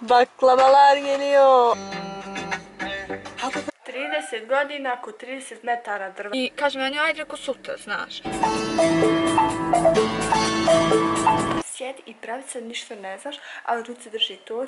Baklavalar geliyor. 30 godina oko 30 metara drva. I kaže meni, ajde reko sutra, znaš. Sjedi i pravi se ništa ne znaš, ali ruci drži to.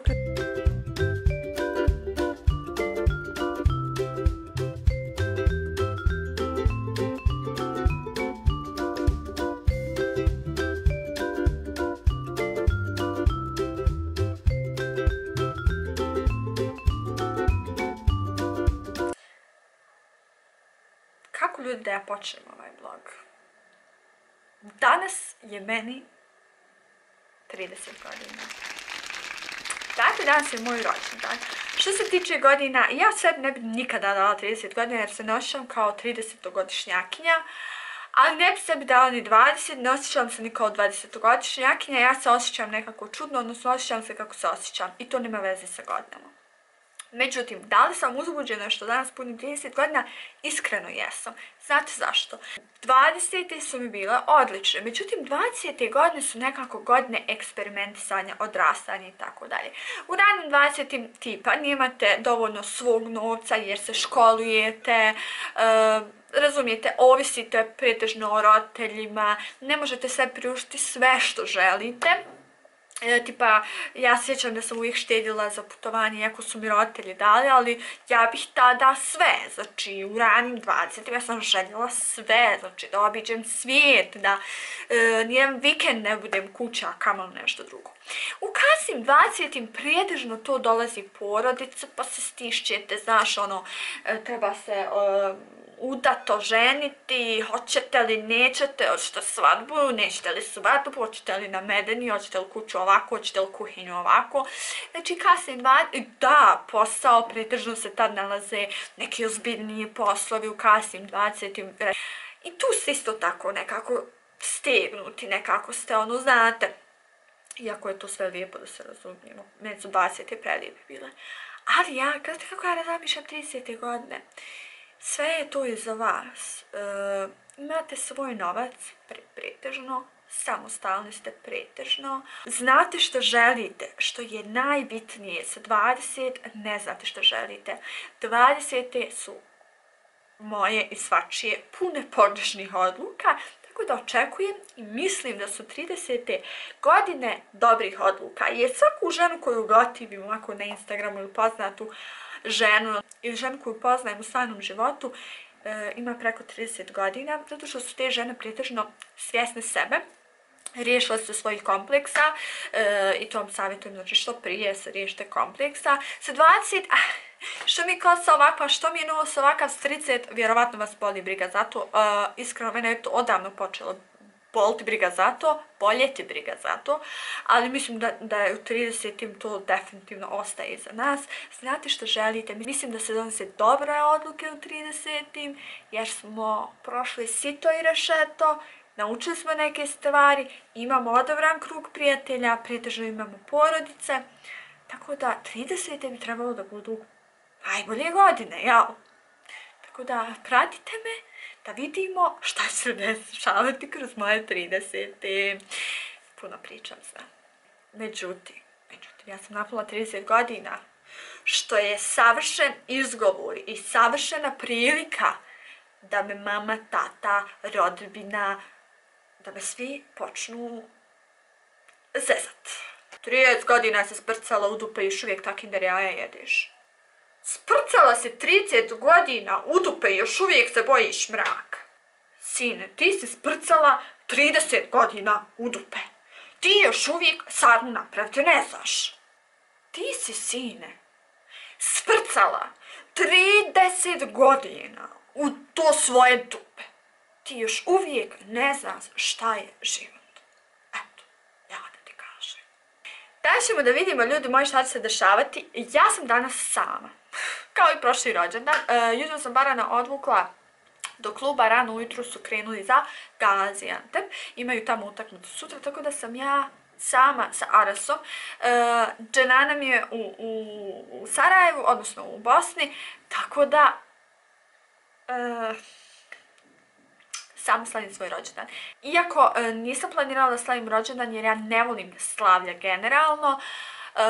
Počnem ovaj vlog? Danas je meni 30 godina. Dakle, danas je moj rođendan. Što se tiče godina, ja sebi ne bi nikada dala 30 godina jer se nošam kao 30-godišnjakinja. Ali ne bi sebi dala ni 20, ne osjećam se ni kao 20-godišnjakinja, ja se osjećam nekako čudno, odnosno osjećam se kako se osjećam i to nema veze sa godinama. Međutim, da li sam uzbuđena što danas punim 30 godina? Iskreno jesam. Znate zašto? 20. su mi bile odlične, međutim 20. godine su nekako godine eksperimentisanja, odrastanja i tako dalje. U ranim 20. tipa nemate dovoljno svog novca jer se školujete, e, razumijete, ovisite pretežno o roditeljima, ne možete sve priuštiti sve što želite E, tipa, ja sjećam da sam uvijek štedila za putovanje, iako su mi roditelji dali, ali ja bih tada sve, znači u ranim 20 ja sam željela sve, znači da obiđem svijet, da e, nijedan vikend ne budem kuća, kamo nešto drugo. U kasnim 20 prijedežno to dolazi porodica, pa se stišćete, znaš, ono, e, treba se... E, udato ženiti, hoćete li, nećete, hoćete svadbu, nećete li svadbu, hoćete li na medeni, hoćete li kuću ovako, hoćete li kuhinju ovako. Znači kasnije da, posao, pritržno se tad nalaze neki ozbiljniji poslovi u kasnim 20. I tu ste isto tako nekako stegnuti, nekako ste ono, znate, iako je to sve lijepo da se razumijemo, meni su 20. prelijepe bile. Ali ja, kako ja razmišljam 30. godine, sve je to za vas. E, imate svoj novac, pretežno, samostalni ste pretežno. Znate što želite, što je najbitnije. Sa 20 ne znate što želite. 20 su moje i svačije pune pogrešnih odluka, tako da očekujem i mislim da su 30. godine dobrih odluka. Jer svaku ženu koju gotivim ovako na Instagramu ili poznatu, ženu ili ženu koju poznajem u stvarnom životu e, ima preko 30 godina, zato što su te žene pritežno svjesne sebe, riješila se svojih kompleksa e, i to vam savjetujem, znači što prije se riješite kompleksa. Sa 20, ah, što mi kosa ovakva, što mi je nos ovakav s 30, vjerovatno vas boli briga za to. E, iskreno, mene je to odavno počelo bol ti briga za to, bolje ti briga za to, ali mislim da, da je u 30. to definitivno ostaje iza nas. Znate što želite, mislim da se donose dobre odluke u 30. jer smo prošli sito i rešeto, naučili smo neke stvari, imamo odobran krug prijatelja, prijateljno imamo porodice, tako da 30. bi trebalo da budu najbolje godine, jel? Tako da pratite me, da vidimo šta će se dešavati kroz moje 30. Puno pričam sve. Međutim, međutim, ja sam napula 30 godina, što je savršen izgovor i savršena prilika da me mama, tata, rodbina, da me svi počnu zezat. 30 godina se sprcala u dupe i još uvijek takim da jaja jedeš. Sprcala se 30 godina u dupe još uvijek se bojiš mraka. Sine, ti si sprcala 30 godina u dupe. Ti još uvijek sarnu napraviti ne znaš. Ti si, sine, sprcala 30 godina u to svoje dupe. Ti još uvijek ne znaš šta je život. Eto, ja da ti kažem. Danas ćemo da vidimo ljudi moji šta će se dešavati. Ja sam danas sama kao i prošli rođendan. E, jutro sam Barana odvukla do kluba, rano ujutru su krenuli za Gaziantep. Imaju tamo utaknutu sutra, tako da sam ja sama sa Arasom. E, Dženana mi je u, u, Sarajevu, odnosno u Bosni, tako da e, slavim svoj rođendan. Iako e, nisam planirala da slavim rođendan jer ja ne volim slavlja generalno, e,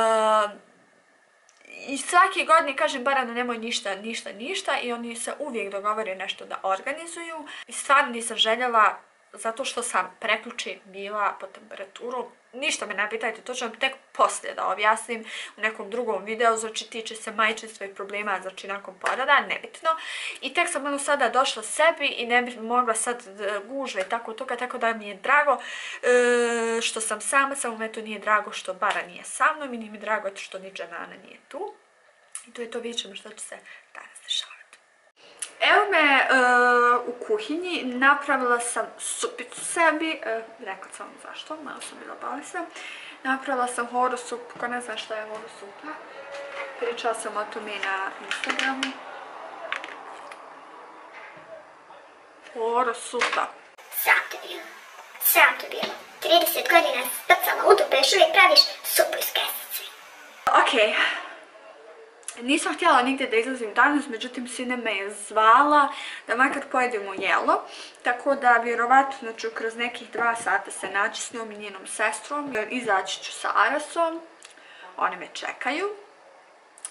i svake godine kažem Baranu nemoj ništa, ništa, ništa i oni se uvijek dogovore nešto da organizuju. I stvarno nisam željela zato što sam preključi bila po temperaturom. Ništa me ne pitajte, to ću vam tek poslije da objasnim u nekom drugom videu, znači tiče se majčinstva i problema, znači nakon porada, nebitno. I tek sam ono sada došla sebi i ne bih mogla sad gužve i tako toga, tako da mi je drago e, što sam sama, samo me to nije drago što Bara nije sa mnom i nije mi drago što ni Džanana nije tu. I to je to, vidjet ćemo što će se danas dešavati. Evo me e, u kuhinji, napravila sam supicu sebi, uh, rekla sam vam zašto, malo sam bila bolesna. Napravila sam horo sup, ko ne zna šta je horo supa. Pričala sam o tome na Instagramu. Horo supa. Sram te bilo. Sram te bilo. 30 godina sprcala utupeš, uvijek praviš supu iz kesice. Okej. Nisam htjela nigdje da izlazim danas, međutim sine me je zvala da makar pojedemo jelo. Tako da vjerovatno ću kroz nekih dva sata se naći s njom i njenom sestrom. Izaći ću sa Arasom. Oni me čekaju.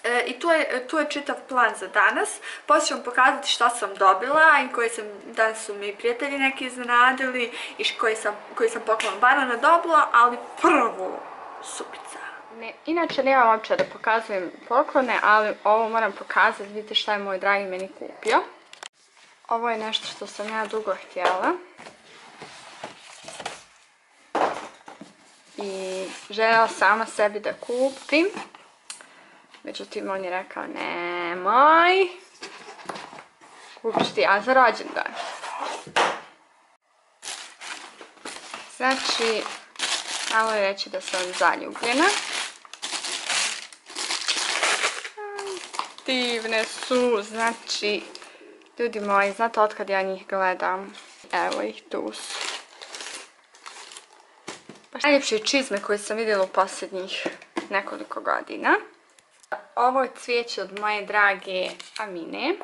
E, I to je, je čitav plan za danas. Poslije vam pokazati šta sam dobila i koji sam, danas su mi prijatelji neki iznenadili i koji sam, koji sam poklon banana dobila, ali prvo supica. Ne, inače nemam uopće da pokazujem poklone, ali ovo moram pokazati, vidite šta je moj dragi meni kupio. Ovo je nešto što sam ja dugo htjela. I željela sama sebi da kupim. Međutim, on je rekao, nemoj. Kupit ću ti ja za rođendan. Znači, malo je reći da sam zaljubljena. Divne su, znači, ljudi moji, znate otkad ja njih gledam? Evo ih, tu su. Baš najljepše čizme koje sam vidjela u posljednjih nekoliko godina. Ovo je cvijeće od moje drage Amine.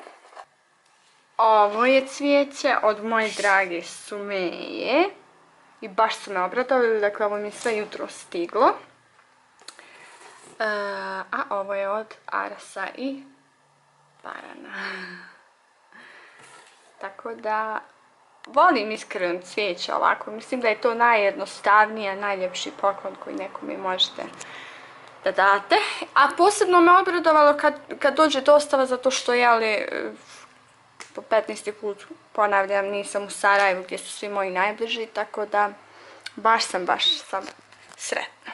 Ovo je cvijeće od moje drage Sumeje. I baš su me obradovali, dakle ovo mi je sve jutro stiglo. E, a ovo je od Arasa i Barana. Tako da, volim iskreno cvijeće ovako. Mislim da je to najjednostavnije, najljepši poklon koji nekome možete da date. A posebno me obradovalo kad, kad dođe dostava zato što jeli po 15. put ponavljam nisam u Sarajevu gdje su svi moji najbliži, tako da baš sam, baš sam sretna.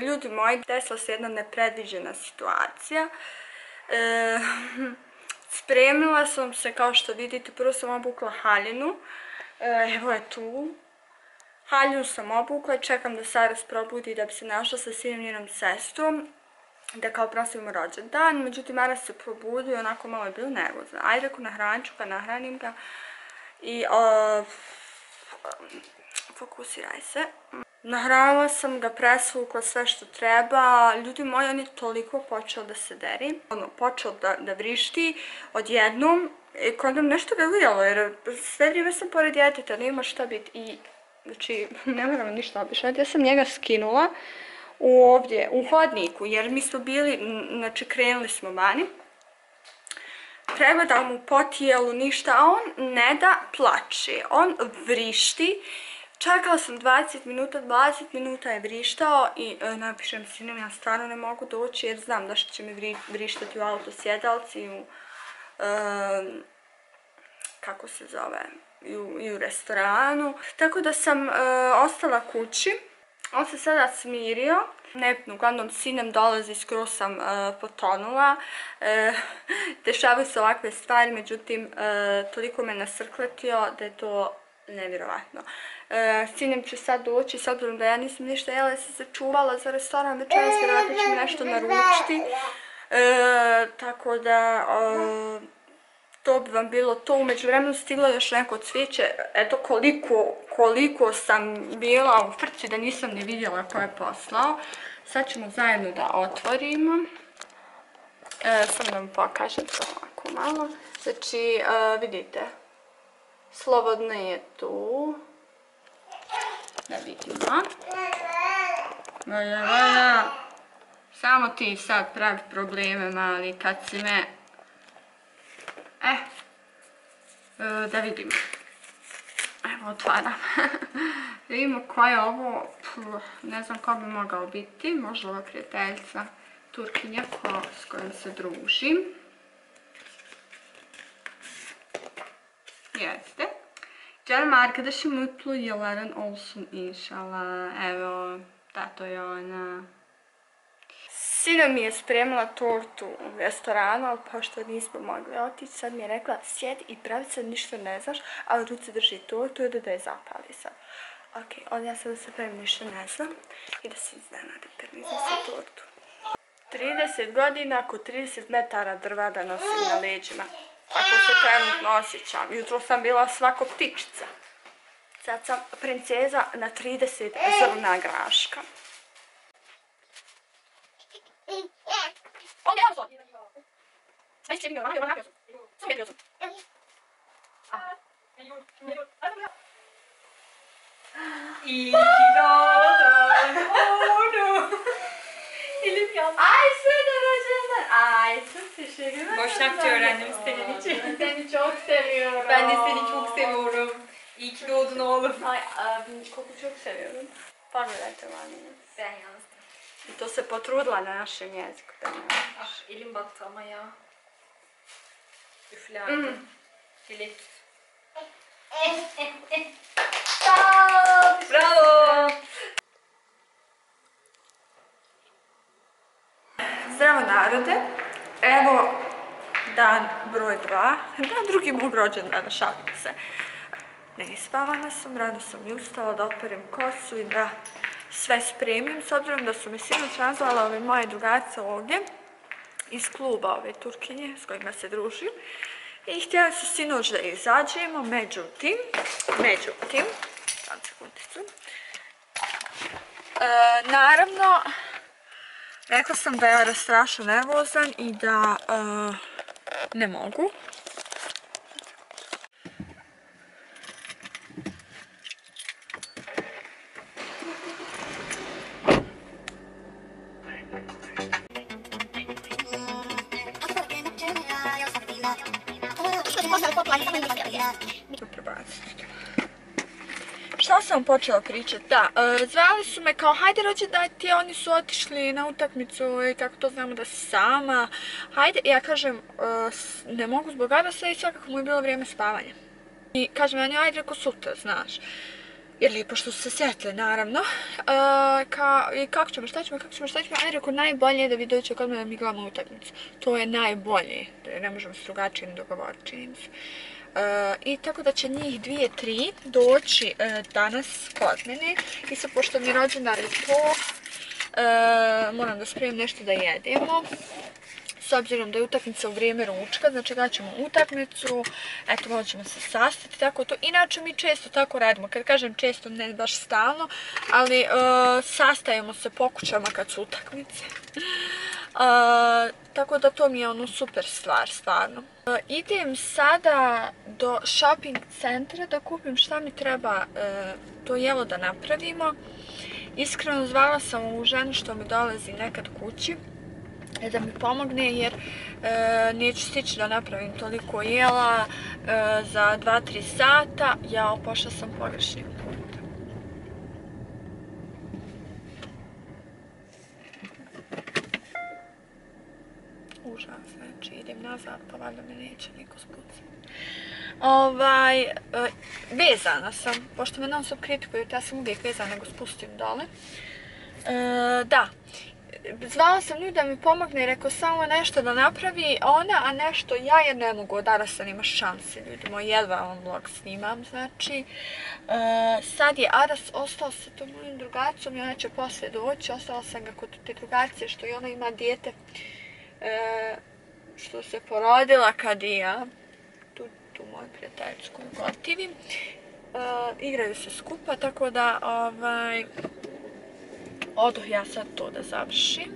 Ljudi moji, desila se jedna nepredviđena situacija. E, spremila sam se, kao što vidite, prvo sam obukla haljinu. E, evo je tu. Haljinu sam obukla i čekam da Saras probudi da bi se našla sa sinom njenom sestrom da kao proslavimo rođendan, međutim Aras se probudio, onako malo je bio nervozan. Ajde, reku nahranit ću ga, nahranim ga i fokusiraj se. Nahranila sam ga, presvukla sve što treba. Ljudi moji, on je toliko počeo da se deri. Ono, počeo da, da vrišti odjednom. I kod nam nešto ujelo, jer sve vrijeme sam pored djeteta, nema šta biti. I, znači, ne moram ništa obišati. Ja sam njega skinula u ovdje, u hodniku, jer mi smo bili, znači krenuli smo vani. Pregledala mu po tijelu ništa, a on ne da plače, on vrišti. Čekala sam 20 minuta, 20 minuta je vrištao i e, napišem sinem, ja stvarno ne mogu doći jer znam da će mi vri, vrištati u autosjedalci i u, kako se zove, i u, restoranu. Tako da sam e, ostala kući. On se sada smirio. Ne, uglavnom sinem dolazi, skoro sam e, potonula. Dešavaju se ovakve stvari, međutim, toliko me nasrkletio da je to nevjerovatno. E, sinem će sad doći, s obzirom da ja nisam ništa jela, ja sam se čuvala za restoran večeras, vjerojatno će mi nešto naručiti. E, tako da, to bi vam bilo to. Umeđu vremenu stiglo još neko cvijeće. Eto koliko, koliko sam bila u frci da nisam ni vidjela ko je poslao. Sad ćemo zajedno da otvorimo. E, samo da vam pokažem to ovako malo. Znači, e, vidite, slobodno je tu. Da vidimo. Vaja, vaja. Samo ti sad pravi probleme mali kad si me... Eh, da vidimo. Evo, otvaram. vidimo ko je ovo, ne znam ko bi mogao biti, možda ova prijateljica Turkinja ko, s kojom se družim. Jeste. Canım arkadaşım mutlu yılların olsun inşallah. Evo, da to je ona. Sina mi je spremila tortu u restoranu, ali pošto nismo mogli otići, sad mi je rekla sjedi i pravi se ništa ne znaš, ali ruci drži tortu i da je zapali sad. Ok, onda ja sad da se pravim ništa ne znam i da se iznenadim kad mi iznese tortu. 30 godina ako 30 metara drva da nosim na leđima. Tako se trenutno osjećam. Jutro sam bila svako ptičica. Sad sam princeza na 30 zrna graška. Ovdje teşekkür ederim. Boşnakça öğrendim senin için. Seni çok seviyorum. Ben de seni çok seviyorum. İyi ki doğdun oğlum. Ay abim koku çok seviyorum. Pogledajte vani. Ben yazdım. I to se potrudila na našem jeziku da ne Ah elim battı ama ya. Üfle Mhm. artık. Dilek. Bravo. Zdravo narode, evo dan broj dva, dan drugi mog rođendana, šalim se. Ne ispavana sam, rano sam i ustala da operem kosu i da sve spremim, s obzirom da su me sinoć nazvala ove moje drugarce ovdje iz kluba ove Turkinje s kojima se družim. I htjeli su sinoć da izađemo, međutim, međutim, sad sekundicu, E, naravno, rekla sam da je Ara strašno nervozan i da e, ne mogu. To prebaciti. Šta sam počela pričati? Da, e, zvali su me kao hajde rođendati, oni su otišli na utakmicu i kako to znamo da si sama. Hajde, ja kažem, e, ne mogu zbog Arasa i svakako mu je bilo vrijeme spavanja. I kažem, ja ajde reko sutra, znaš. Jer lijepo što su se sjetili, naravno. E, ka, I kako ćemo, šta ćemo, kako ćemo, šta ćemo, ajde reko najbolje je da vi dođete kod mene da mi gledamo utakmicu. To je najbolje, ne možemo se drugačije dogovoriti, čini se. E, I tako da će njih dvije, tri doći e, danas kod mene. I sad, pošto mi je rođendan i to, e, moram da spremim nešto da jedemo. S obzirom da je utakmica u vrijeme ručka, znači ćemo utakmicu, eto malo ćemo se sastati, tako to. Inače mi često tako radimo, kad kažem često, ne baš stalno, ali e, sastajemo se po kućama kad su utakmice. E, tako da to mi je ono super stvar, stvarno. E, idem sada do shopping centra da kupim šta mi treba to jelo da napravimo. Iskreno zvala sam ovu ženu što mi dolazi nekad kući da mi pomogne jer e, neću stići da napravim toliko jela e, za 2-3 sata. Ja pošla sam pogrešnim. Užas, znači idem nazad pa valjda me neće niko spucati. Ovaj, e, vezana sam, pošto me non stop kritikuju, ja sam uvijek vezana nego spustim dole. E, da, zvala sam nju da mi pomogne i rekao samo nešto da napravi ona, a nešto ja jer ne mogu od Arasa nema šanse ljudi moji, jedva on vlog snimam, znači. E, sad je Aras ostao sa tom mojim drugacom i ona će poslije doći, ostala sam ga kod te drugacije što i ona ima dijete e, što se porodila kad i ja, tu, tu moju prijateljicu koju gotivim, e, igraju se skupa, tako da ovaj, odoh ja sad to da završim.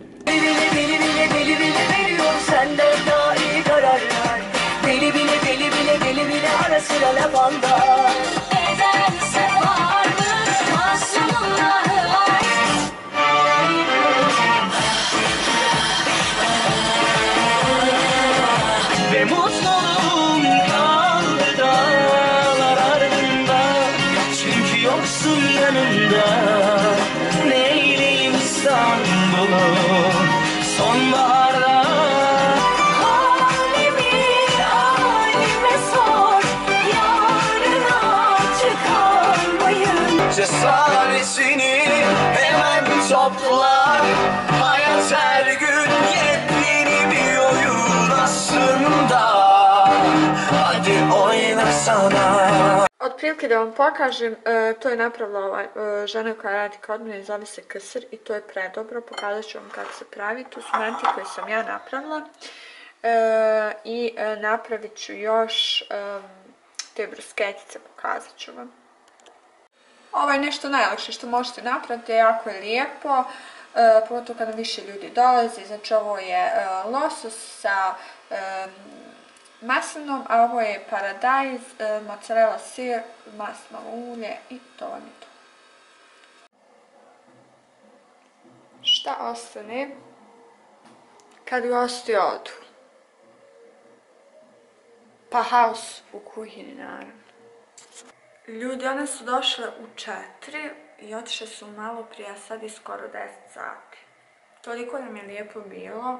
Otprilike da vam pokažem, e, to je napravila ova e, žena koja radi kod mene, zove se Ksr i to je predobro, pokazat ću vam kako se pravi, tu su menti koje sam ja napravila E, i napravit ću još te brusketice, pokazat ću vam. Ovo je nešto najlakše što možete napraviti, jako je lijepo, pogotovo kada više ljudi dolazi, znači ovo je losos sa maslinom, a ovo je paradajz, e, mozzarella sir, maslinovo ulje i to vam je to. Šta ostane kad gosti odu? Pa haos u kuhini, naravno. Ljudi, one su došle u četiri i otišle su malo prije, sad je skoro 10 sati. Toliko nam je lijepo bilo.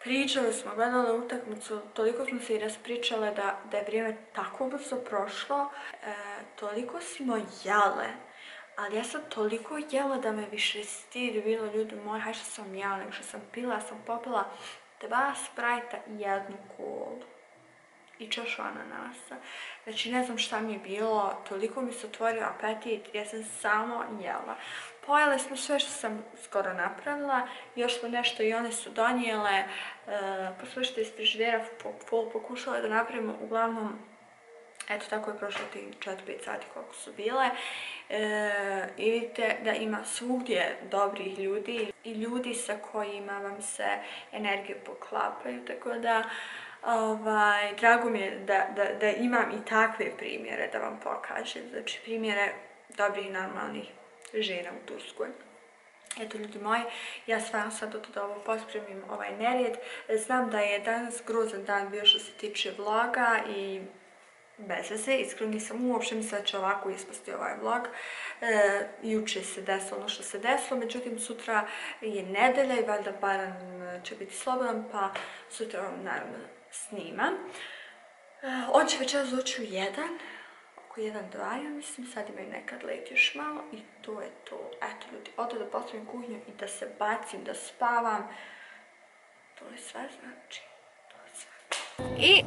Pričali smo, gledali utakmicu, toliko smo se i raspričale da, da je vrijeme tako brzo prošlo. E, toliko smo jele, ali ja sam toliko jela da me više stid bilo, ljudi moji, haj što sam jela, što sam pila, sam popila dva sprajta i jednu kolu i čašu ananasa. Znači ne znam šta mi je bilo, toliko mi se otvorio apetit, ja sam samo jela. Pojele smo sve što sam skoro napravila, još smo nešto i one su donijele, e, iz frižidera po, po, pokušala da napravimo, uglavnom Eto, tako je prošlo ti 4-5 sati koliko su bile. E, I vidite da ima svugdje dobrih ljudi i ljudi sa kojima vam se energije poklapaju, tako da ovaj, drago mi je da, da, da imam i takve primjere da vam pokažem. Znači, primjere dobrih normalnih žena u Turskoj. Eto ljudi moji, ja stvarno sad dok da ovo pospremim ovaj nerijed. Znam da je danas grozan dan bio što se tiče vloga i bez veze, iskreno nisam uopšte mislila će ovako ispasti ovaj vlog. E, juče se desilo ono što se desilo, međutim sutra je nedelja i valjda Baran će biti slobodan, pa sutra vam naravno snimam. E, on će večeras doći u jedan, oko jedan, dva, ja mislim, sad imaju nekad let još malo i to je to. Eto ljudi, odo da postavim kuhinju i da se bacim, da spavam. To je sve znači. To je sve. I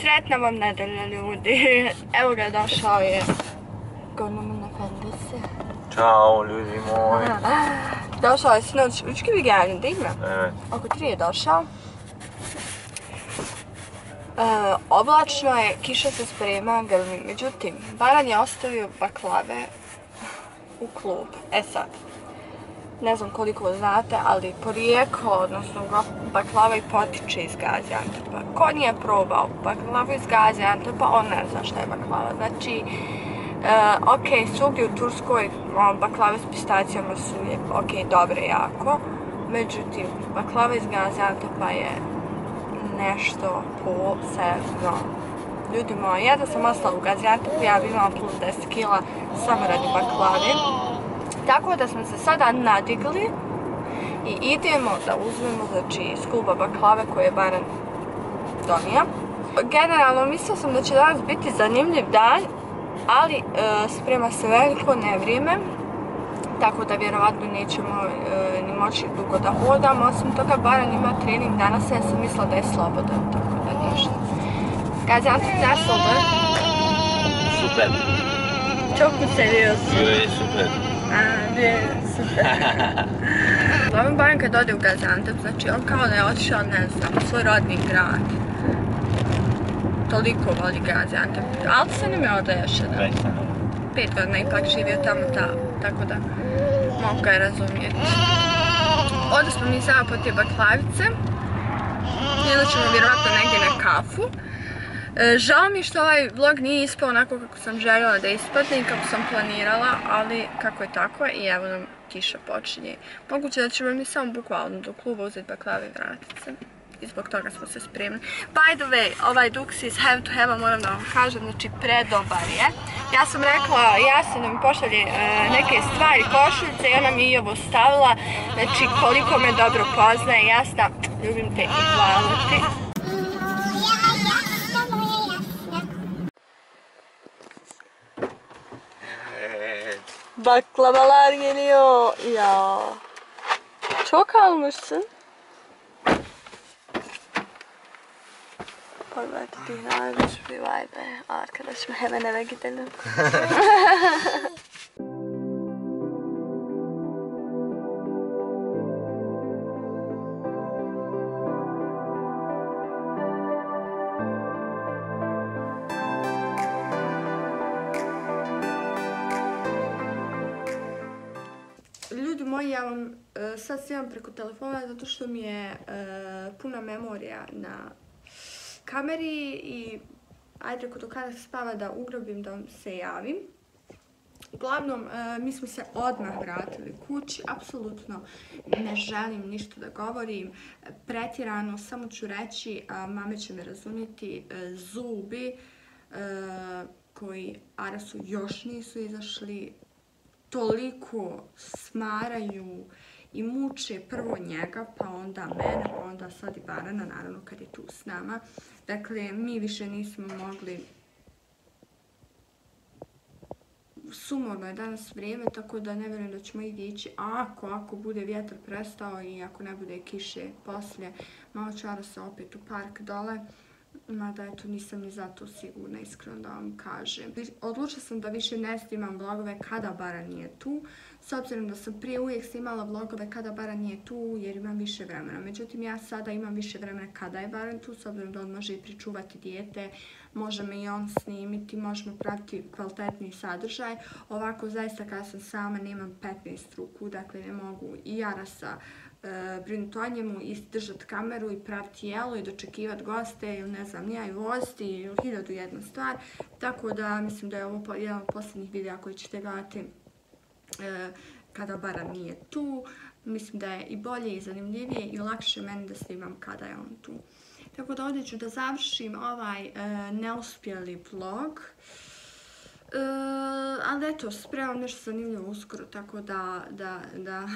sretna vam nedelja ljudi. Evo ga došao je Gorman Efendisi. Ćao ljudi moji Došao je sinoć, učki vi geldi değil mi? Evet Oko tri je došao. E, oblačno je, kiša se sprema. Međutim, Baran je ostavio baklave u klub. E sad, ne znam koliko znate, ali porijeklo, odnosno baklava i potiče iz Gaziantepa. Ko nije probao baklavu iz Gaziantepa, on ne zna šta je baklava. Znači, e, ok, svugdje u Turskoj baklave s pistacijama su je, ok, dobre jako. Međutim, baklava iz Gaziantepa je nešto posebno. Ljudi moji, ja da sam ostala u Gaziantepu, ja bi imala plus 10 kila samo radi baklave. Tako da smo se sada nadigli i idemo da uzmemo znači, iz kluba baklave koje je Baran donio. Generalno mislila sam da će danas biti zanimljiv dan, ali e, sprema se veliko nevrijeme, tako da vjerovatno nećemo e, ni moći dugo da hodamo. Osim toga, Baran ima trening danas, ja sam mislila da je slobodan, tako da ništa. Gaziantep nasıldı? Süper Çok mu seviyorsun? Süper ne, super. Uglavnom, Baran kad ode u Gaziantep, znači on kao da je otišao, ne znam, svoj rodni grad. Toliko voli Gaziantep. Ali se nam je ovdje još jedan. Pet godina ipak živio tamo, ta, tako da mogu je razumjeti. Ovdje smo mi samo po te baklavice. Idemo ćemo vjerovatno negdje na kafu. E, žao mi što ovaj vlog nije ispao onako kako sam željela da ispadne i kako sam planirala, ali kako je tako i evo nam kiša počinje. Moguće da ćemo mi samo bukvalno do kluba uzeti baklave i vratiti se. I zbog toga smo se spremni. By the way, ovaj Dux iz Have to Have moram da vam kažem, znači predobar je. Ja sam rekla, Jasna mi pošalje e, neke stvari, košuljice i ona mi je ovo stavila. Znači koliko me dobro poznaje, Jasna, ljubim te i hvala ti. Baklavalar geliyor. Ya. Çok almışsın. Horvat dinarmış bir vay be. Arkadaşım hemen eve gidelim. Moji, ja vam e, sad snimam preko telefona zato što mi je e, puna memorija na kameri i ajde reko do kada spava da ugrabim da vam se javim. Uglavnom, e, mi smo se odmah vratili kući, apsolutno ne želim ništa da govorim, pretjerano, samo ću reći, mame će me razumjeti, e, zubi e, koji Arasu još nisu izašli, toliko smaraju i muče prvo njega, pa onda mene, pa onda sad i Barana, naravno kad je tu s nama. Dakle, mi više nismo mogli sumorno je danas vrijeme, tako da ne vjerujem da ćemo igdje ići. Ako, ako bude vjetar prestao i ako ne bude kiše poslije, malo ću se opet u park dole. Mada eto nisam ni za to sigurna, iskreno da vam kažem. Odlučila sam da više ne snimam vlogove kada Bara nije tu. S obzirom da sam prije uvijek snimala vlogove kada Bara nije tu jer imam više vremena. Međutim, ja sada imam više vremena kada je Baran tu, s obzirom da on može i pričuvati dijete, može me i on snimiti, možemo pratiti kvalitetni sadržaj. Ovako, zaista kada sam sama, nemam 15 ruku, dakle ne mogu i Jarasa brinuti o njemu i držati kameru i praviti jelo i dočekivati goste ili ne znam, nija i voziti ili hiljadu jedna stvar. Tako da mislim da je ovo jedan od posljednjih videa koji ćete gledati e, kada Bara nije tu. Mislim da je i bolje i zanimljivije i lakše meni da snimam kada je on tu. Tako da ovdje ću da završim ovaj e, neuspjeli vlog. E, ali eto, spremam nešto zanimljivo uskoro, tako da, da, da,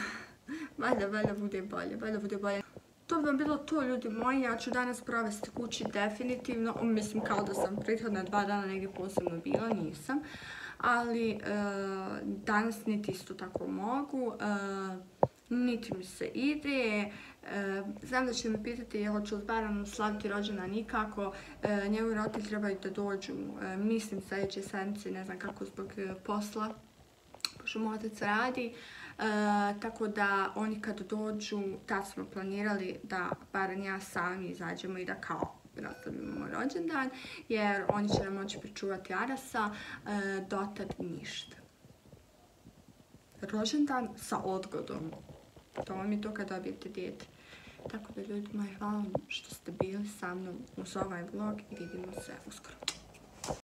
valjda, valjda bude bolje, valjda bude bolje. To bi vam bilo to, ljudi moji, ja ću danas provesti kući definitivno, mislim kao da sam prethodna dva dana negdje posebno bila, nisam. Ali e, danas niti isto tako mogu, e, niti mi se ide. E, znam da će me pitati je hoću li s Baranom slaviti rođendan nikako. Njegovi roditelji trebaju da dođu, mislim sljedeće sedmice, ne znam kako zbog posla, pošto moj otac radi. E, tako da oni kad dođu, tad smo planirali da Baran i ja sami izađemo i da kao moj rođendan, jer oni će nam moći pričuvati Arasa, e, dotad ništa. Rođendan sa odgodom. To vam je to kad dobijete dijete. Tako da ljudi moji, hvala vam što ste bili sa mnom uz ovaj vlog i vidimo se uskoro.